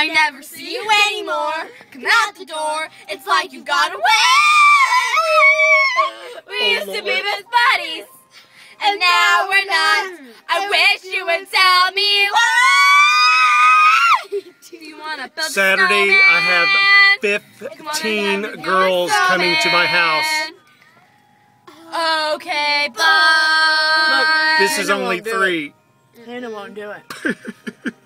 I never see you anymore. Come out the door, it's like you got away. We oh, used to be best buddies, and now we're not. I wish you would tell me why. Do you wanna build Saturday, I have 15 girls coming to my house. Okay, bye. This is only three. Hannah won't do it.